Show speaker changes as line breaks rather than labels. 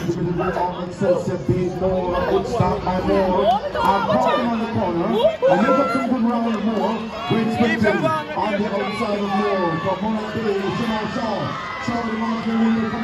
individual are excessive beat more. I would stop my more. I'm calling on the corner. And look up some good round more. We expect him on the outside of Moore. From Monarch Bay, Chanel Shaw. Charlie Martin,